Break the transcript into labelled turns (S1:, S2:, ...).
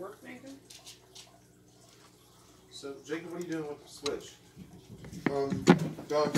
S1: work, Nathan?
S2: So, Jacob, what are you doing with the switch?
S3: Um, Doc,